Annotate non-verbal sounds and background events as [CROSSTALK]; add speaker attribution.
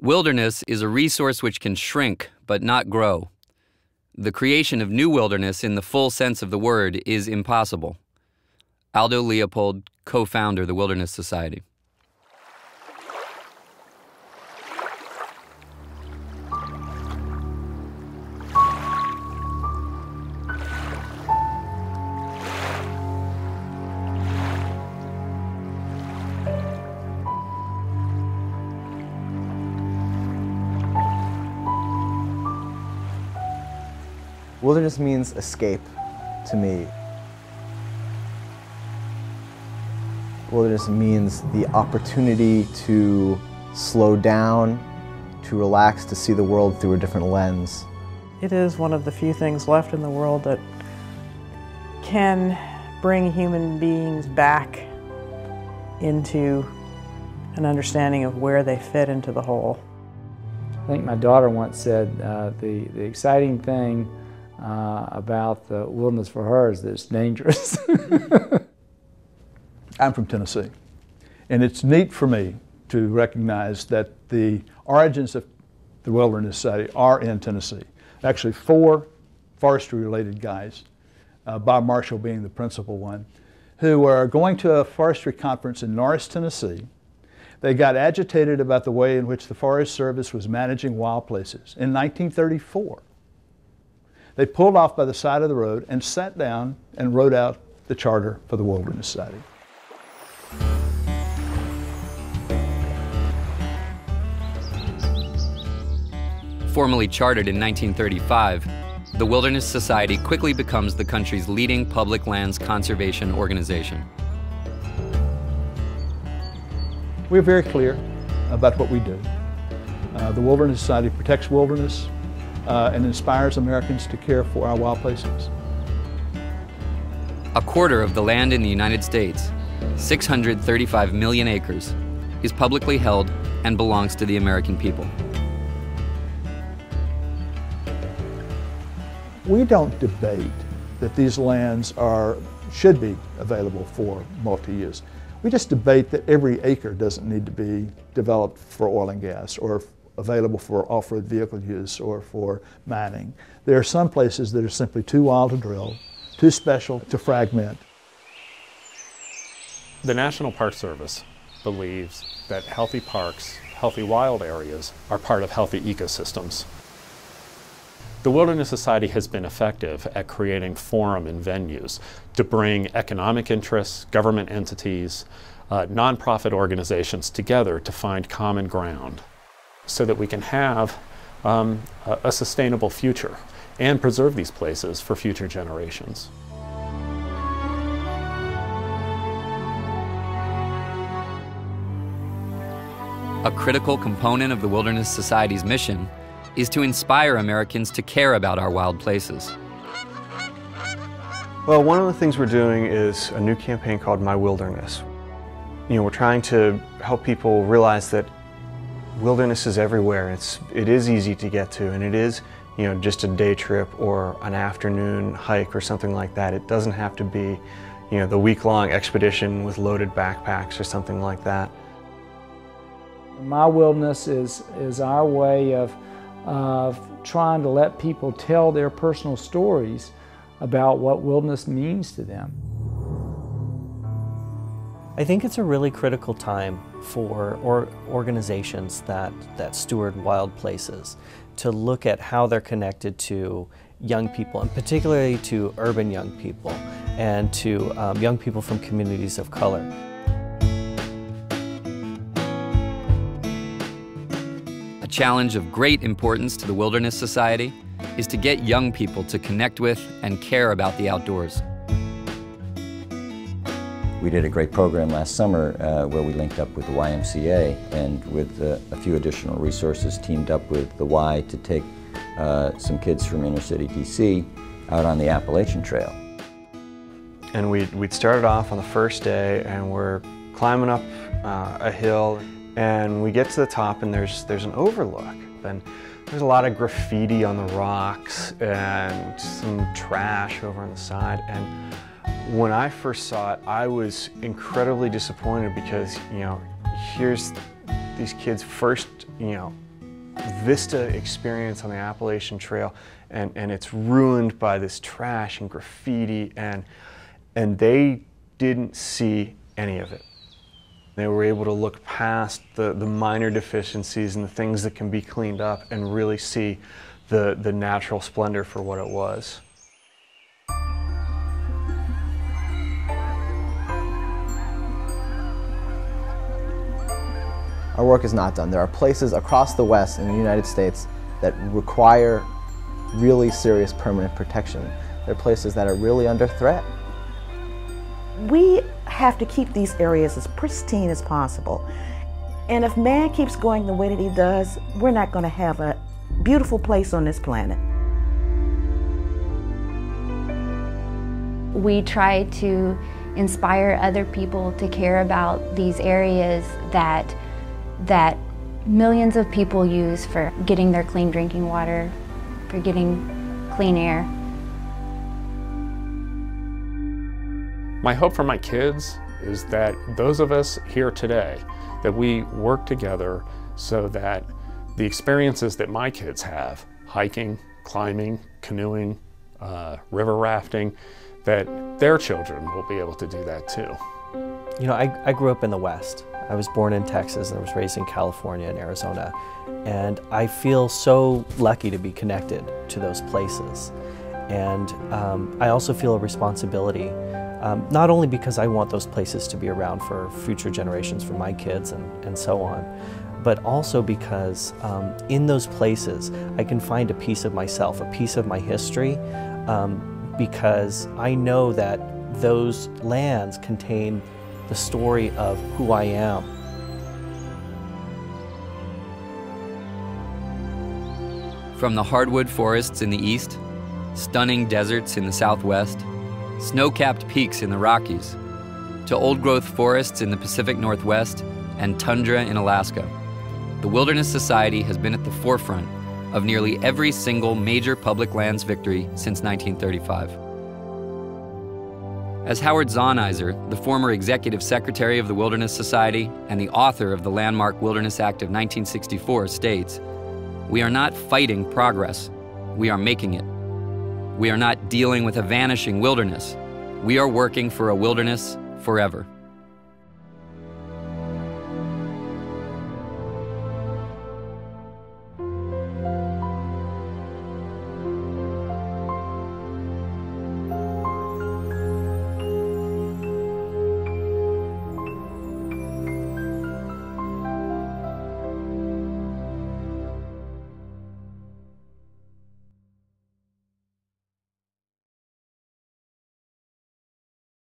Speaker 1: Wilderness is a resource which can shrink but not grow. The creation of new wilderness in the full sense of the word is impossible. Aldo Leopold, co founder of the Wilderness Society.
Speaker 2: Wilderness means escape to me. Wilderness means the opportunity to slow down, to relax, to see the world through a different lens.
Speaker 3: It is one of the few things left in the world that can bring human beings back into an understanding of where they fit into the whole.
Speaker 4: I think my daughter once said uh, the, the exciting thing uh, about the wilderness for her is that it's dangerous. [LAUGHS]
Speaker 5: I'm from Tennessee, and it's neat for me to recognize that the origins of the Wilderness Society are in Tennessee. Actually, four forestry related guys, uh, Bob Marshall being the principal one, who were going to a forestry conference in Norris, Tennessee. They got agitated about the way in which the Forest Service was managing wild places in 1934. They pulled off by the side of the road and sat down and wrote out the charter for the Wilderness Society.
Speaker 1: Formally chartered in 1935, the Wilderness Society quickly becomes the country's leading public lands conservation organization.
Speaker 5: We're very clear about what we do. Uh, the Wilderness Society protects wilderness uh, and inspires Americans to care for our wild places.
Speaker 1: A quarter of the land in the United States, 635 million acres, is publicly held and belongs to the American people.
Speaker 5: We don't debate that these lands are, should be available for multi-use. We just debate that every acre doesn't need to be developed for oil and gas or available for off-road vehicle use or for mining. There are some places that are simply too wild to drill, too special to fragment.
Speaker 6: The National Park Service believes that healthy parks, healthy wild areas, are part of healthy ecosystems. The Wilderness Society has been effective at creating forum and venues to bring economic interests, government entities, uh, nonprofit organizations together to find common ground so that we can have um, a, a sustainable future and preserve these places for future generations.
Speaker 1: A critical component of the Wilderness Society's mission is to inspire Americans to care about our wild places.
Speaker 7: Well, one of the things we're doing is a new campaign called My Wilderness. You know, we're trying to help people realize that wilderness is everywhere. It's, it is easy to get to and it is you know, just a day trip or an afternoon hike or something like that. It doesn't have to be you know, the week-long expedition with loaded backpacks or something like that.
Speaker 4: My Wilderness is, is our way of, of trying to let people tell their personal stories about what wilderness means to them.
Speaker 8: I think it's a really critical time for or organizations that, that steward wild places to look at how they're connected to young people, and particularly to urban young people and to um, young people from communities of color.
Speaker 1: A challenge of great importance to the Wilderness Society is to get young people to connect with and care about the outdoors.
Speaker 9: We did a great program last summer uh, where we linked up with the YMCA and with uh, a few additional resources teamed up with the Y to take uh, some kids from inner city DC out on the Appalachian Trail.
Speaker 7: And we'd, we'd started off on the first day and we're climbing up uh, a hill and we get to the top and there's, there's an overlook. And there's a lot of graffiti on the rocks and some trash over on the side. And when I first saw it, I was incredibly disappointed because, you know, here's these kids' first, you know, vista experience on the Appalachian Trail and, and it's ruined by this trash and graffiti and, and they didn't see any of it. They were able to look past the, the minor deficiencies and the things that can be cleaned up and really see the, the natural splendor for what it was.
Speaker 2: Our work is not done. There are places across the West in the United States that require really serious permanent protection. There are places that are really under threat.
Speaker 10: We have to keep these areas as pristine as possible. And if man keeps going the way that he does, we're not going to have a beautiful place on this planet.
Speaker 11: We try to inspire other people to care about these areas that that millions of people use for getting their clean drinking water, for getting clean air.
Speaker 6: My hope for my kids is that those of us here today, that we work together so that the experiences that my kids have, hiking, climbing, canoeing, uh, river rafting, that their children will be able to do that too.
Speaker 8: You know, I, I grew up in the West. I was born in Texas and I was raised in California and Arizona. And I feel so lucky to be connected to those places. And um, I also feel a responsibility, um, not only because I want those places to be around for future generations, for my kids and, and so on, but also because um, in those places I can find a piece of myself, a piece of my history, um, because I know that those lands contain the story of who I am.
Speaker 1: From the hardwood forests in the east, stunning deserts in the southwest, snow-capped peaks in the Rockies, to old-growth forests in the Pacific Northwest and tundra in Alaska, the Wilderness Society has been at the forefront of nearly every single major public lands victory since 1935. As Howard Zahniser, the former executive secretary of the Wilderness Society and the author of the landmark Wilderness Act of 1964, states, we are not fighting progress, we are making it. We are not dealing with a vanishing wilderness, we are working for a wilderness forever.